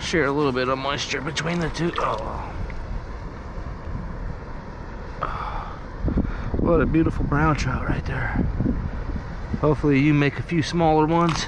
Share a little bit of moisture between the two. Oh. What a beautiful brown trout right there. Hopefully you make a few smaller ones.